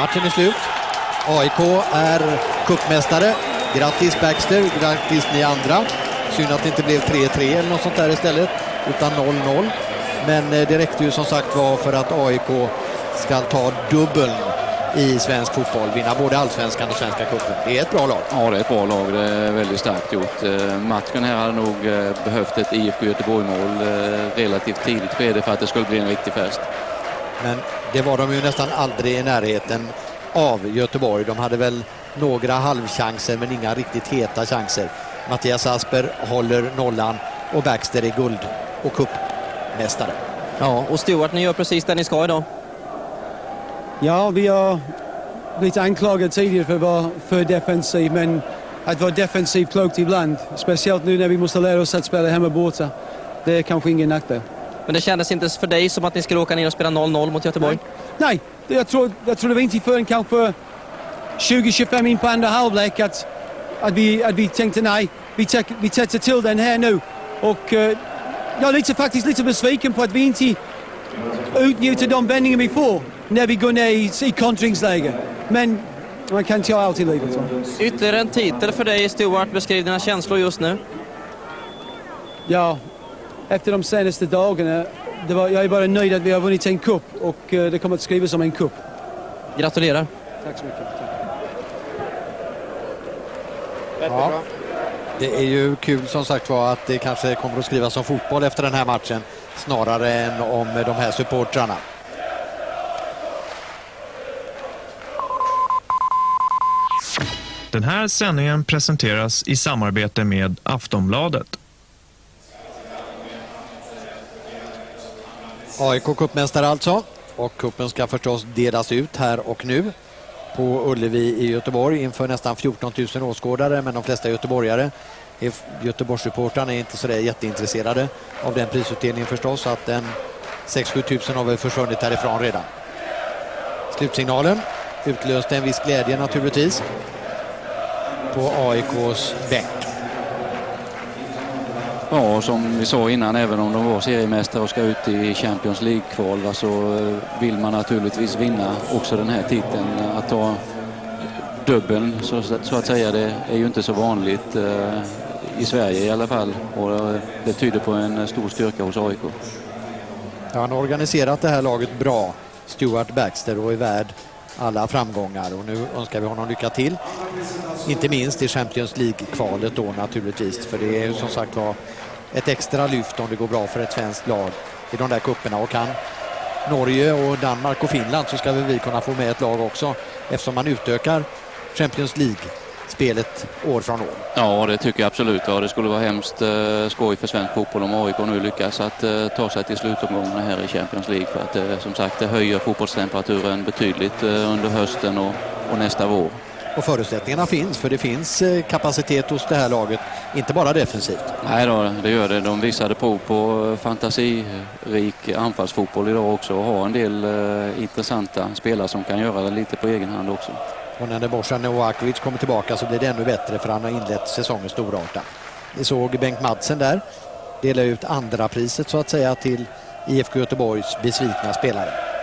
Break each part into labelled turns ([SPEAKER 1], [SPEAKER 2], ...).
[SPEAKER 1] Matchen är slut. AIK är kuppmästare. Grattis Baxter, grattis ni andra. Synd att det inte blev 3-3 eller något sånt där istället, utan 0-0. Men eh, det räckte ju som sagt var för att AIK ska ta dubbeln i svensk fotboll, vinna både allsvenskan och svenska cupen. Det är ett bra lag.
[SPEAKER 2] Ja, det är ett bra lag. Det är väldigt starkt gjort. Eh, matchen här hade nog eh, behövt ett IFK Göteborg-mål relativt tidigt skede för att det skulle bli en riktig fest.
[SPEAKER 1] Men det var de ju nästan aldrig i närheten av Göteborg. De hade väl några halvchanser men inga riktigt heta chanser. Mattias Asper håller nollan och Baxter är guld och cupmästare.
[SPEAKER 3] Ja, och Stuart, ni gör precis det ni ska idag.
[SPEAKER 4] Ja, vi har blivit anklagade tidigare för att vara för defensiv, men att vara defensiv klokt ibland, speciellt nu när vi måste lära oss att spela hemma borta, det är kanske ingen nackdel.
[SPEAKER 3] Men det kändes inte för dig som att ni skulle åka ner och spela 0-0 mot Göteborg?
[SPEAKER 4] Nej, Nej jag, tror, jag tror det var inte förrän kanske 20-25 in på andra halvlek att, att, vi, att vi tänkte nej, vi, vi tätter till den här nu. Och uh, jag är lite, faktiskt lite besviken på att vi inte utnjuter de vändningar vi får när vi går ner i, i kontringsläge. Men man kan inte göra allt i livet.
[SPEAKER 3] Ytterligare en titel för dig, Stuart. Beskriv dina känslor just nu.
[SPEAKER 4] Ja, efter de senaste dagarna, var, jag är bara nöjd att vi har vunnit en kupp och uh, det kommer att skrivas som en kupp.
[SPEAKER 3] Gratulerar.
[SPEAKER 4] Tack så mycket.
[SPEAKER 1] Ja. Det är ju kul som sagt var att det kanske kommer att skrivas om fotboll efter den här matchen snarare än om de här supportrarna.
[SPEAKER 5] Den här sändningen presenteras i samarbete med Aftonbladet.
[SPEAKER 1] AIK cupmästare alltså och kuppen ska förstås delas ut här och nu på Ullevi i Göteborg inför nästan 14 000 åskådare men de flesta göteborgare Göteborgssupportrarna är inte så jätteintresserade av den prisutdelningen förstås så att den 6-7 tusen har väl försvunnit härifrån redan. Slutsignalen utlöste en viss glädje naturligtvis på AIKs bänk.
[SPEAKER 2] Ja, som vi sa innan, även om de var seriemästare och ska ut i Champions League-kval så eh, vill man naturligtvis vinna också den här titeln. Att ta dubbeln så, så att säga, det är ju inte så vanligt eh, i Sverige i alla fall och eh, det tyder på en stor styrka hos AIK.
[SPEAKER 1] Ja, han har organiserat det här laget bra, Stuart Baxter, och är värd alla framgångar och nu önskar vi honom lycka till. Inte minst i Champions League-kvalet då naturligtvis för det är ju som sagt var ett extra lyft om det går bra för ett svenskt lag i de där kupperna och kan Norge och Danmark och Finland så ska vi kunna få med ett lag också eftersom man utökar Champions League spelet år från år.
[SPEAKER 2] Ja, det tycker jag absolut. Ja, det skulle vara hemskt eh, skoj för svensk fotboll om AIK nu lyckas att eh, ta sig till slutomgångarna här i Champions League. För att eh, som sagt, det höjer fotbollstemperaturen betydligt eh, under hösten och, och, nästa vår.
[SPEAKER 1] Och förutsättningarna finns, för det finns eh, kapacitet hos det här laget, inte bara defensivt.
[SPEAKER 2] Nej då, det gör det. De visade prov på fantasirik anfallsfotboll idag också och har en del eh, intressanta spelare som kan göra det lite på egen hand också.
[SPEAKER 1] Och när Bosan Novakovic kommer tillbaka så blir det ännu bättre för han har inlett säsongen storartat. Vi såg Bengt Madsen där dela ut andra priset så att säga till IFK Göteborgs besvikna spelare.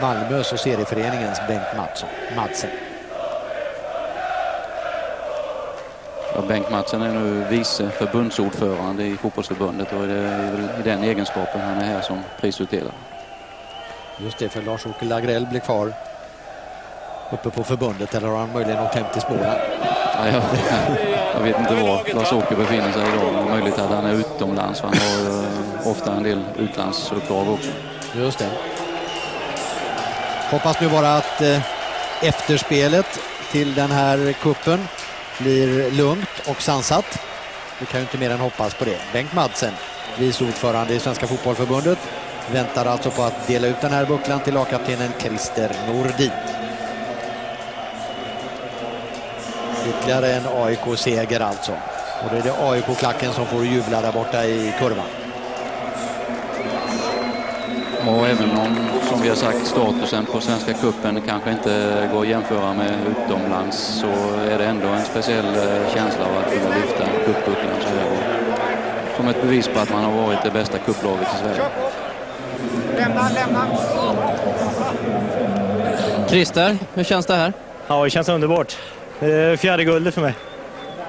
[SPEAKER 1] Malmös och serieföreningens Bengt Madsen. Madsen.
[SPEAKER 2] Ja, Bengt Madsen är nu vice förbundsordförande i fotbollsförbundet och det är i den egenskapen han är här som prisutdelare.
[SPEAKER 1] Just det, för Lars-Åke Lagrell blir kvar uppe på förbundet eller har han möjligen åkt hem till Småland?
[SPEAKER 2] Ja, jag, jag, vet inte var Lars-Åke befinner sig idag. Möjligt att han är utomlands han har uh, ofta en del utlandsuppdrag också.
[SPEAKER 1] Just det. Hoppas nu bara att eh, efterspelet till den här kuppen blir lugnt och sansat. Vi kan ju inte mer än hoppas på det. Bengt Madsen, vice ordförande i Svenska Fotbollförbundet, väntar alltså på att dela ut den här bucklan till lagkaptenen Christer Nordin. Ytterligare en AIK-seger alltså. Och det är det AIK-klacken som får jubla där borta i kurvan.
[SPEAKER 2] Och även om, som vi har sagt, statusen på Svenska Kuppen kanske inte går att jämföra med utomlands så är det ändå en speciell eh, känsla av att kunna lyfta cupbucklan så här. Som ett bevis på att man har varit det bästa kupplaget i Sverige.
[SPEAKER 6] Lämna, lämna.
[SPEAKER 3] Christer, hur känns det här?
[SPEAKER 7] Ja, det känns underbart. Det är fjärde guldet för mig.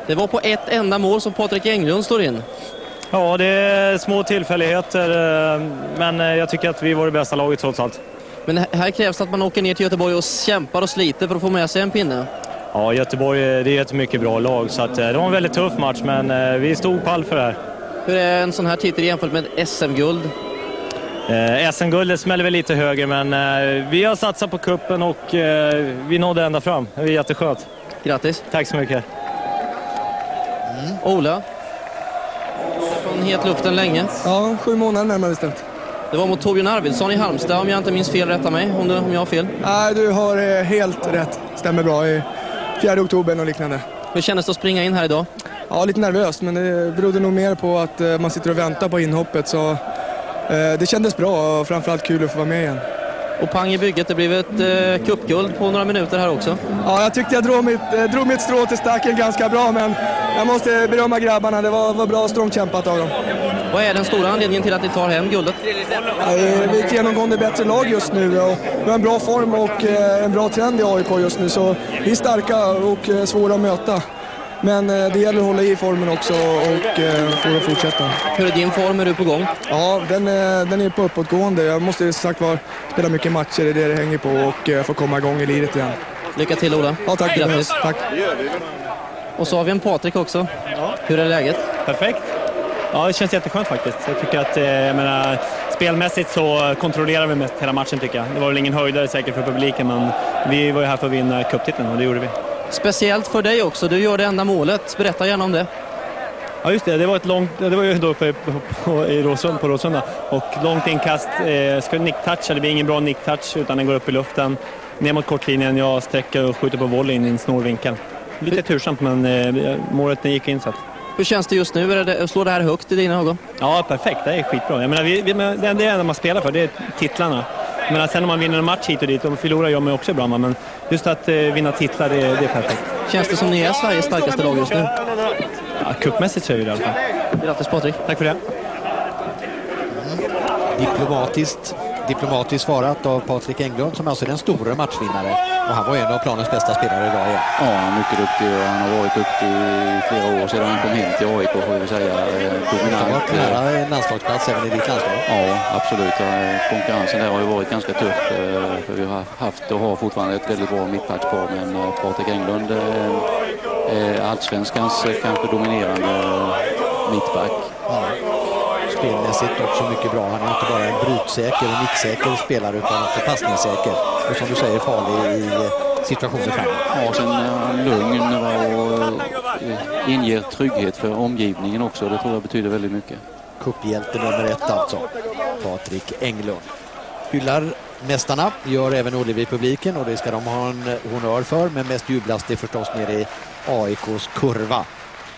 [SPEAKER 3] Det var på ett enda mål som Patrik Englund står in.
[SPEAKER 7] Ja, det är små tillfälligheter, eh, men eh, jag tycker att vi var det bästa laget trots allt.
[SPEAKER 3] Men här krävs att man åker ner till Göteborg och kämpar och sliter för att få med sig en pinne.
[SPEAKER 7] Ja, Göteborg eh, det är ett mycket bra lag, så att, det var en väldigt tuff match, men vi stod pall för det här.
[SPEAKER 3] Hur är en sån här titel jämfört med SM-guld?
[SPEAKER 7] Eh, SM-guldet smäller väl lite högre, men eh, vi har satsat på kuppen och eh, vi nådde ända fram. Det är jätteskönt.
[SPEAKER 3] Grattis.
[SPEAKER 7] Tack så mycket.
[SPEAKER 3] Mm. Ola? Från het luften länge.
[SPEAKER 8] Ja, sju månader närmare bestämt.
[SPEAKER 3] Det var mot Torbjörn Arvidsson i Halmstad om jag inte minns fel. Rätta mig om, du, om jag har fel.
[SPEAKER 8] Nej, du har eh, helt rätt. Stämmer bra. I 4 oktober och liknande.
[SPEAKER 3] Hur kändes det att springa in här idag?
[SPEAKER 8] Ja, lite nervöst, men det berodde nog mer på att eh, man sitter och väntar på inhoppet. Så Eh, det kändes bra och framförallt kul att få vara med igen.
[SPEAKER 3] Och pang i bygget, det blev ett eh, cupguld på några minuter här också.
[SPEAKER 8] Ja, jag tyckte jag drog mitt, eh, drog mitt strå till stacken ganska bra, men jag måste berömma grabbarna. Det var, var bra och strångt kämpat av dem.
[SPEAKER 3] Vad är den stora anledningen till att ni tar hem guldet?
[SPEAKER 8] Ja, vi är ett genomgående bättre lag just nu och vi har en bra form och eh, en bra trend i AIK just nu, så vi är starka och eh, svåra att möta. Men eh, det gäller att hålla i formen också och eh, få det fortsätta.
[SPEAKER 3] Hur är din form? Är du på gång?
[SPEAKER 8] Ja, den är, den är på uppåtgående. Jag måste som sagt var spela mycket matcher, det är det det hänger på och eh, få komma igång i livet igen.
[SPEAKER 3] Lycka till Ola.
[SPEAKER 8] Ja, tack.
[SPEAKER 3] Grattis.
[SPEAKER 8] Tack.
[SPEAKER 3] Och så har vi en Patrik också.
[SPEAKER 9] Ja.
[SPEAKER 3] Hur är läget?
[SPEAKER 9] Perfekt. Ja, det känns jätteskönt faktiskt. Jag tycker att, jag menar, spelmässigt så kontrollerar vi mest hela matchen tycker jag. Det var väl ingen höjdare säkert för publiken, men vi var ju här för att vinna cuptiteln och det gjorde vi.
[SPEAKER 3] Speciellt för dig också, du gör det enda målet. Berätta gärna om det.
[SPEAKER 9] Ja just det, det var ett långt, det var ju då på, på, i Råsund, på Råsunda. Och långt inkast, eh, ska nick-touch, det blir ingen bra nick-touch utan den går upp i luften. Ner mot kortlinjen, jag sträcker och skjuter på volleyn i en snår vinkel. Lite tursamt men eh, målet gick in så att.
[SPEAKER 3] Hur känns det just nu? Är det, slår det här högt i dina ögon?
[SPEAKER 9] Ja, perfekt. Det är skitbra. Jag menar, vi, vi, det är det enda man spelar för, det är titlarna. Men sen om man vinner en match hit och dit, då förlorar jag mig också ibland. Men just att eh, vinna titlar, det, det, är perfekt.
[SPEAKER 3] Känns det som ni är Sveriges starkaste lag just nu?
[SPEAKER 9] Ja, cupmässigt så är det i alla fall.
[SPEAKER 3] Grattis Patrik.
[SPEAKER 9] Tack för det.
[SPEAKER 1] Diplomatiskt, diplomatiskt svarat av Patrik Englund som alltså är den stora matchvinnare. Och han var en av planens bästa spelare idag igen.
[SPEAKER 2] Ja, han är mycket duktig och han har varit duktig i flera år sedan han kom hem till AIK får vi säga.
[SPEAKER 1] Dominant. Han har varit nära en landslagsplats även i ditt landslag.
[SPEAKER 2] Ja, absolut. Konkurrensen där har ju varit ganska tuff. Eh, för vi har haft och har fortfarande ett väldigt bra mittbackspar. Men eh, Patrik Englund är allsvenskans kanske dominerande mittback.
[SPEAKER 1] Ja spelmässigt också mycket bra. Han är inte bara en brytsäker och nicksäker spelare utan också passningssäker. Och som du säger farlig i eh, situationer framåt.
[SPEAKER 2] Ja, sen han lugn och eh, inger trygghet för omgivningen också. Det tror jag betyder väldigt mycket.
[SPEAKER 1] Kupphjälte nummer ett alltså, Patrik Englund. Hyllar mästarna, gör även Ullevi-publiken och det ska de ha en honör för. Men mest jublas det förstås nere i AIKs kurva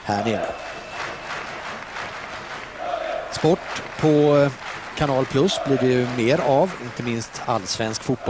[SPEAKER 1] här nere. Sport på eh, Kanal Plus blir det ju mer av, inte minst allsvensk fotboll.